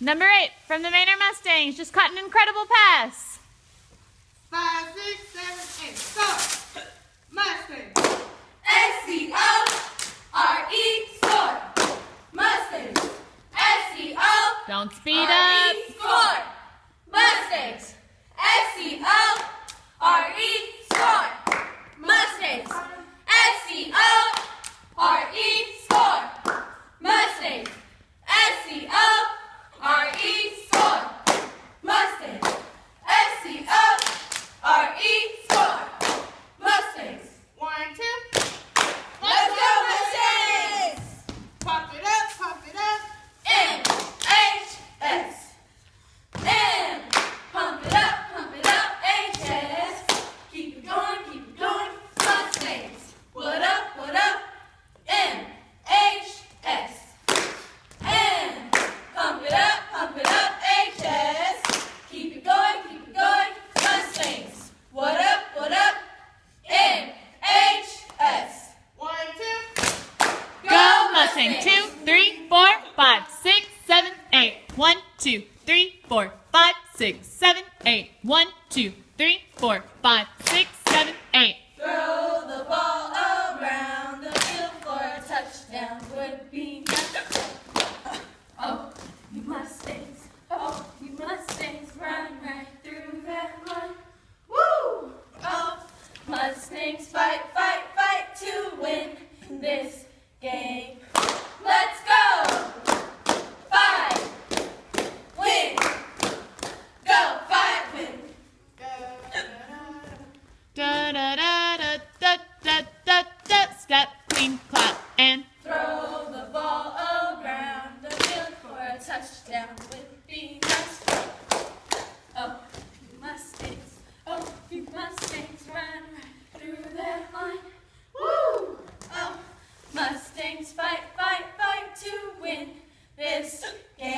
Number eight from the Manor Mustangs just caught an incredible pass. Five, six, seven, eight. Go. Mustang. S-C-O-R-E, score. Mustangs. S-C-O. Don't speed up. Score. Mustangs. S-C-O-R-E, score. Mustangs. S-C-O-R-E, score. Mustangs. S-C-O-R-E, score. Mustangs. S-C-O-R-E, score. Mustangs. One, two. Let's go, Mustangs! Pop it up, pop it up. M H S M pump it up, pump it up, H S keep it going, keep it going, Mustangs. What up, what up? M H S M pump it up, pump it up, H S keep it going, keep it going, Mustangs. What up, what up? M H S One, two. Go Mustang. Two, three, four, five, six, seven, eight. One, two, three, four, five, six, seven, eight. One, two, three, four, five, six, seven, eight. Throw the ball around the field for a touchdown would be nice. Oh, you Mustangs. Oh, you Mustangs run right through that line. Woo! Oh, Mustangs fight, fight, fight to win this game. Let's go! Yeah.